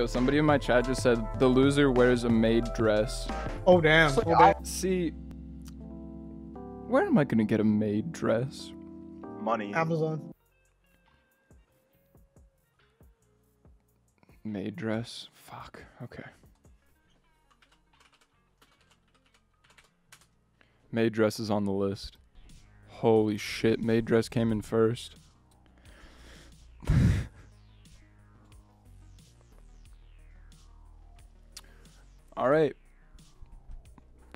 Yo, Somebody in my chat just said the loser wears a maid dress. Oh damn. Like, Oh, I- damn. see, where am I gonna get a maid dress? Money. Amazon. Maid dress? Fuck. Okay. Maid dress is on the list. Holy shit, maid dress came in first. All right.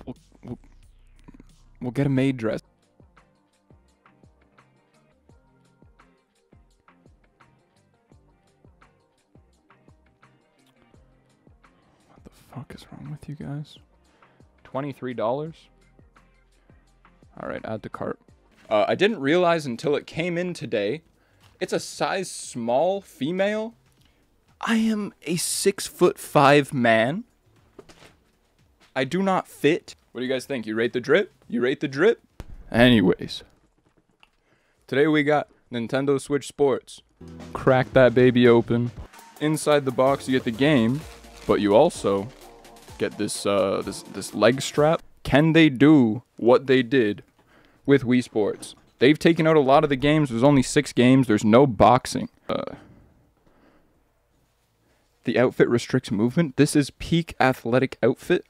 We'll, we'll, we'll get a maid dress. What the fuck is wrong with you guys? $23? All right, add to cart. Uh, I didn't realize until it came in today. It's a size small female. I am a six foot five man. I do not fit. What do you guys think? You rate the drip? You rate the drip? Anyways, today we got Nintendo Switch Sports. Crack that baby open. Inside the box, you get the game, but you also get this uh this this leg strap. Can they do what they did with Wii Sports? They've taken out a lot of the games. There's only six games. There's no boxing. Uh, the outfit restricts movement. This is peak athletic outfit.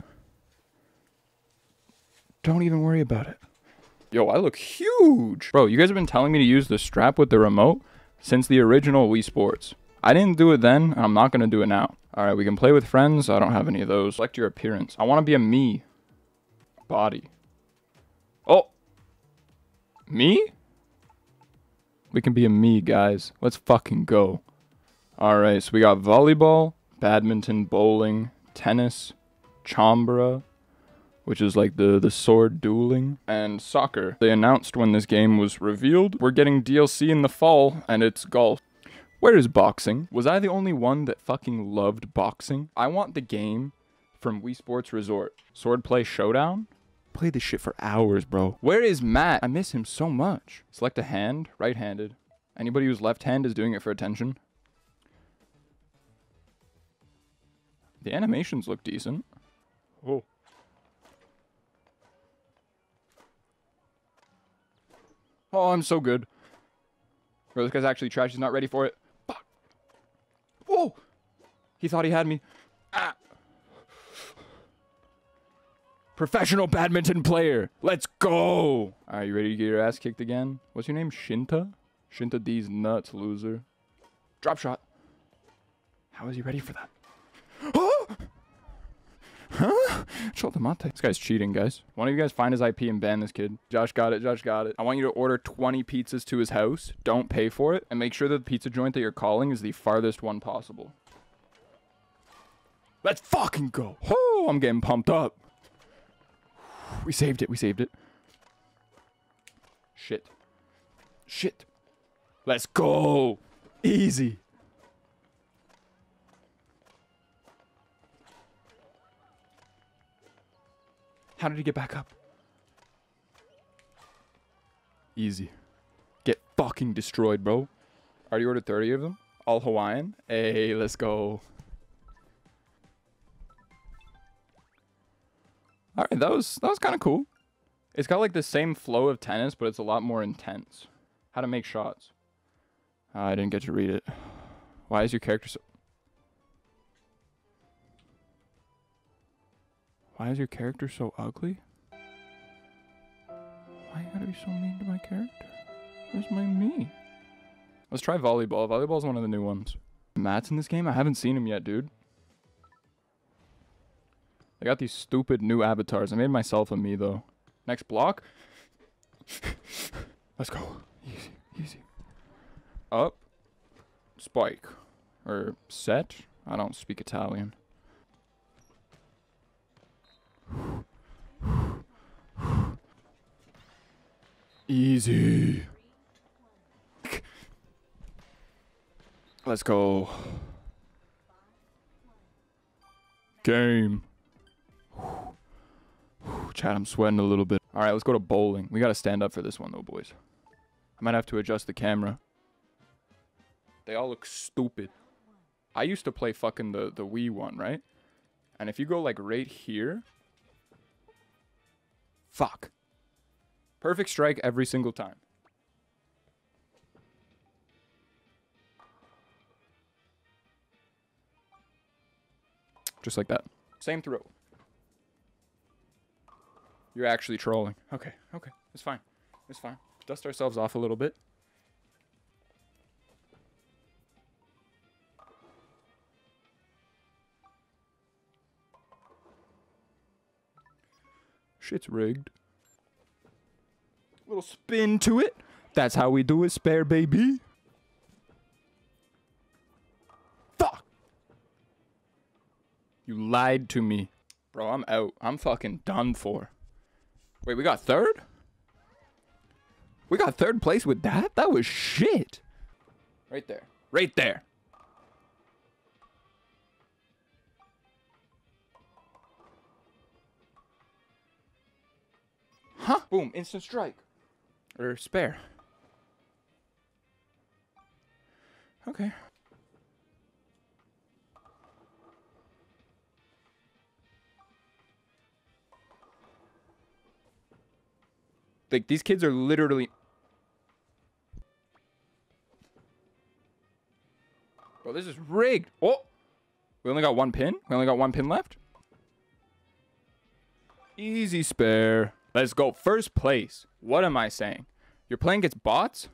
Don't even worry about it. Yo, I look huge. Bro, you guys have been telling me to use the strap with the remote since the original Wii Sports. I didn't do it then, and I'm not going to do it now. All right, we can play with friends. I don't have any of those. Select your appearance. I want to be a me. Body. Oh. Me? We can be a me, guys. Let's fucking go. All right, so we got volleyball, badminton, bowling, tennis, chambara, which is like the the sword dueling, and soccer. They announced when this game was revealed, we're getting DLC in the fall, and it's golf. Where is boxing? Was I the only one that fucking loved boxing? I want the game from Wii Sports Resort. Swordplay Showdown? Play this shit for hours, bro. Where is Matt? I miss him so much. Select a hand, right-handed. Anybody who's left hand is doing it for attention. The animations look decent. Oh. Oh, I'm so good. Bro, this guy's actually trash. He's not ready for it. Fuck. Whoa! He thought he had me. Ah. Professional badminton player. Let's go. Are you ready to get your ass kicked again? What's your name? Shinta? Shinta D's nuts, loser. Drop shot. How is he ready for that? Oh! Cholte This guy's cheating, guys. Why don't you guys find his IP and ban this kid. Josh got it. Josh got it. I want you to order 20 pizzas to his house. Don't pay for it. And make sure that the pizza joint that you're calling is the farthest one possible. Let's fucking go. Oh, I'm getting pumped up. We saved it. We saved it. Shit. Shit. Let's go. Easy. How did he get back up? Easy. Get fucking destroyed, bro. Already ordered 30 of them. All Hawaiian. Hey, let's go. All right, that was that was kind of cool. It's got like the same flow of tennis, but it's a lot more intense. How to make shots. Uh, I didn't get to read it. Why is your character so? Why is your character so ugly? Why you gotta be so mean to my character? Where's my me? Let's try volleyball. Volleyball's one of the new ones. Matt's in this game? I haven't seen him yet, dude. I got these stupid new avatars. I made myself a me though. Next block. Let's go. Easy, easy. Up. Spike. Or set. I don't speak Italian. Easy. Let's go. Game. Chad, I'm sweating a little bit. All right, let's go to bowling. We got to stand up for this one, though, boys. I might have to adjust the camera. They all look stupid. I used to play fucking the, the Wii one, right? And if you go like right here, fuck. Perfect strike every single time. Just like that. Same throw. You're actually trolling. Okay, okay. It's fine. It's fine. Dust ourselves off a little bit. Shit's rigged. Little spin to it. That's how we do it, spare baby. Fuck. You lied to me. Bro, I'm out. I'm fucking done for. Wait, we got third? We got third place with that? That was shit. Right there. Right there. Huh? Boom, instant strike. Or spare. Okay. Like, these kids are literally... Bro, this is rigged. Oh! We only got one pin? We only got one pin left? Easy spare. Let's go. First place. What am I saying? You're playing against bots?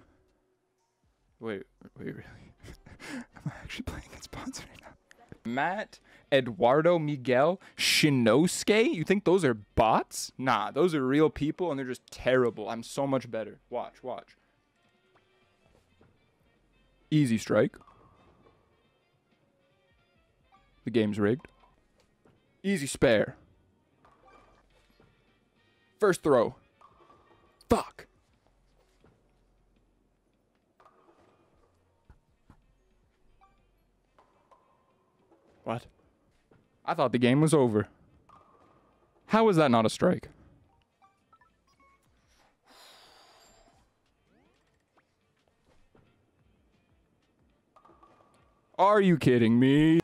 Wait, wait, really? Am I'm actually playing against bots right now. Matt, Eduardo, Miguel, Shinosuke? You think those are bots? Nah, those are real people and they're just terrible. I'm so much better. Watch, watch. Easy strike. The game's rigged. Easy spare. First throw. Fuck. What? I thought the game was over. How is that not a strike? Are you kidding me?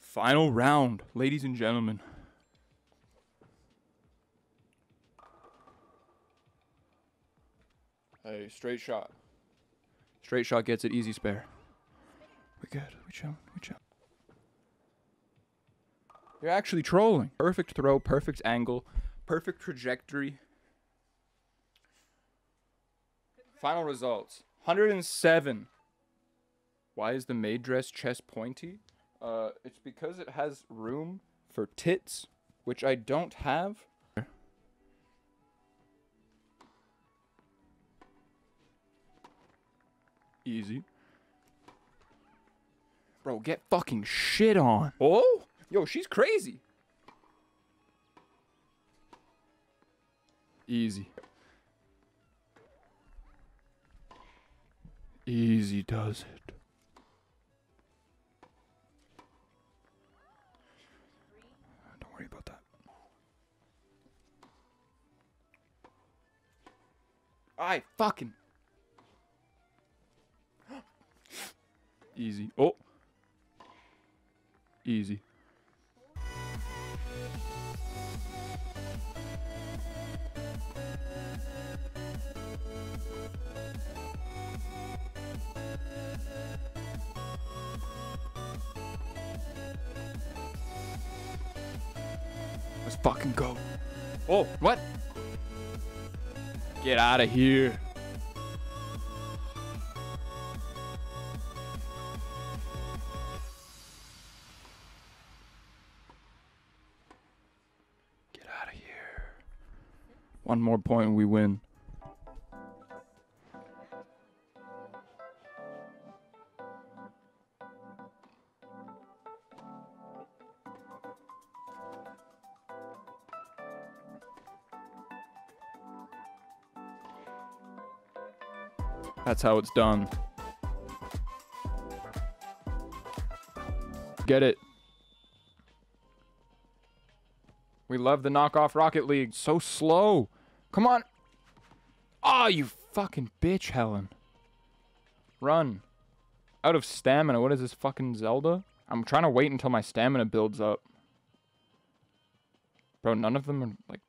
Final round, ladies and gentlemen. Hey, straight shot. Straight shot gets it, easy spare. We good. We chill. We chill. You're actually trolling. Perfect throw, perfect angle, perfect trajectory. Final results. 107. Why is the maid dress chest pointy? Uh, it's because it has room for tits, which I don't have. Easy. Bro, get fucking shit on. Oh? Yo, she's crazy. Easy. Easy does it. Don't worry about that. I fucking. Easy. Oh. Easy. Let's fucking go. Oh, what? Get out of here. One more point, we win. That's how it's done. Get it. We love the knockoff Rocket League. So slow. Come on. Oh, you fucking bitch, Helen. Run. out of stamina. What is this fucking Zelda? I'm trying to wait until my stamina builds up. Bro, none of them are like...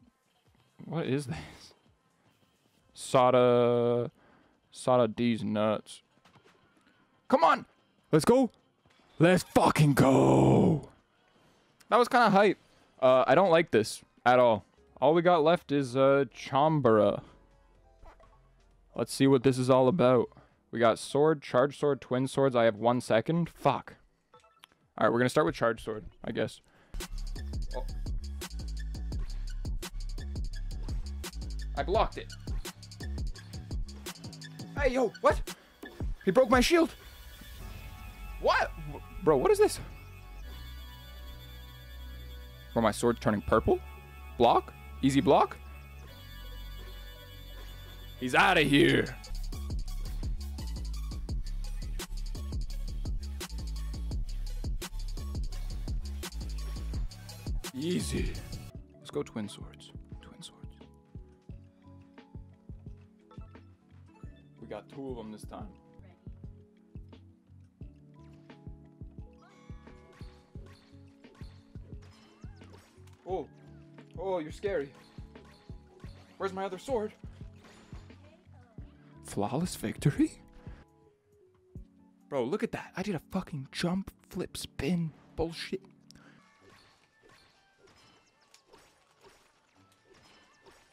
What is this? Sada... Sada D's nuts. Come on! Let's go! Let's fucking go! That was kind of hype. Uh, I don't like this at all. All we got left is uh, Chambara. Let's see what this is all about. We got sword, charge sword, twin swords. I have one second. Fuck. All right, we're going to start with charge sword, I guess. Oh. I blocked it. Hey, yo, what? He broke my shield. What? Bro, what is this? Bro, my sword's turning purple? Block? Easy block? He's out of here. Easy. Let's go twin swords. Twin swords. We got two of them this time. Oh, you're scary. Where's my other sword? Flawless victory? Bro, look at that. I did a fucking jump, flip, spin. Bullshit.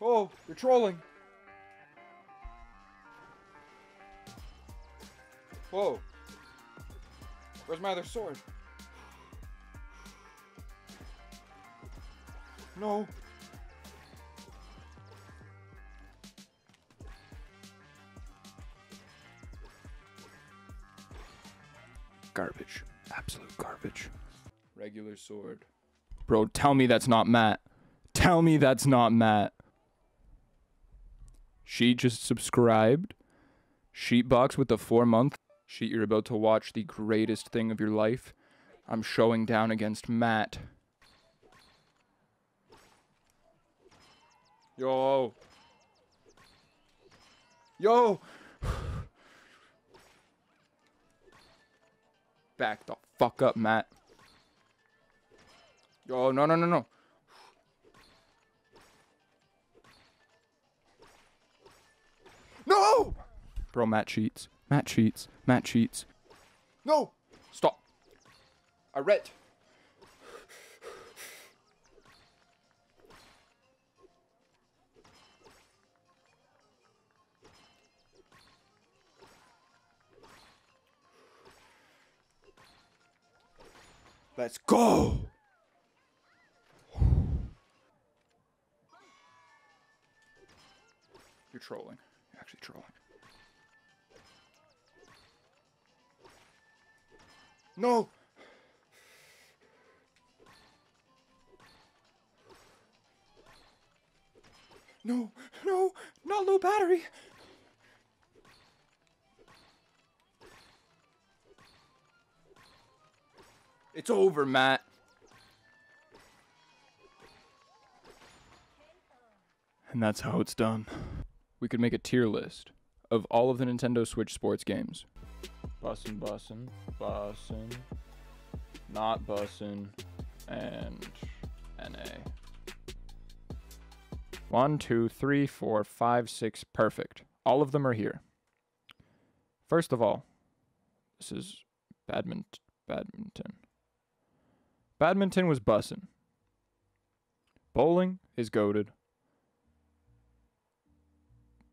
Oh, you're trolling. Whoa. Where's my other sword? No. Garbage. Absolute garbage. Regular sword. Bro, tell me that's not Matt. Tell me that's not Matt. She just subscribed. Sheetbox with the four month. Sheet, you're about to watch the greatest thing of your life. I'm showing down against Matt. Yo. Yo. Back the fuck up, Matt. Yo, no, no, no, no. No! Bro, Matt cheats. Matt cheats. Matt cheats. No! Stop. I read. Let's go! You're trolling. You're actually trolling. No! No, no, not low battery. It's over, Matt. And that's how it's done. We could make a tier list of all of the Nintendo Switch sports games. Bussin', bussin', bussin', not bussin', and NA. One, two, three, four, five, six, perfect. All of them are here. First of all, this is badminton. Badminton. Badminton was bussin'. Bowling is goaded.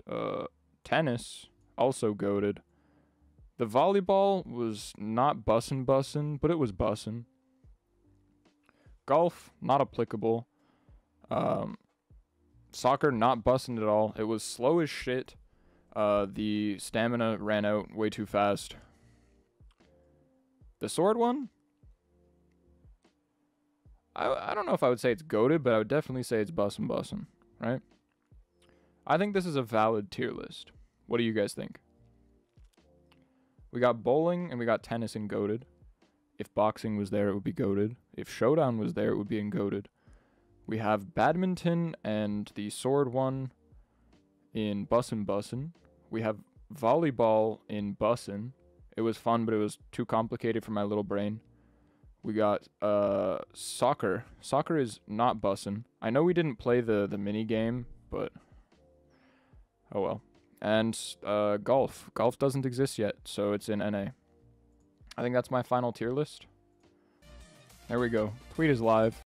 Uh, tennis also goaded. The volleyball was not bussin' bussin', but it was bussin'. Golf not applicable. Um, soccer not bussin' at all. It was slow as shit. Uh, the stamina ran out way too fast. The sword one I, I don't know if I would say it's goaded, but I would definitely say it's bussin' bussin', right? I think this is a valid tier list. What do you guys think? We got bowling and we got tennis and goaded. If boxing was there, it would be goaded. If showdown was there, it would be in goaded. We have badminton and the sword one in bussin' bussin'. We have volleyball in bussin'. It was fun, but it was too complicated for my little brain. We got uh soccer. Soccer is not bussin'. I know we didn't play the the mini game, but oh well. And uh golf. Golf doesn't exist yet, so it's in NA. I think that's my final tier list. There we go. Tweet is live.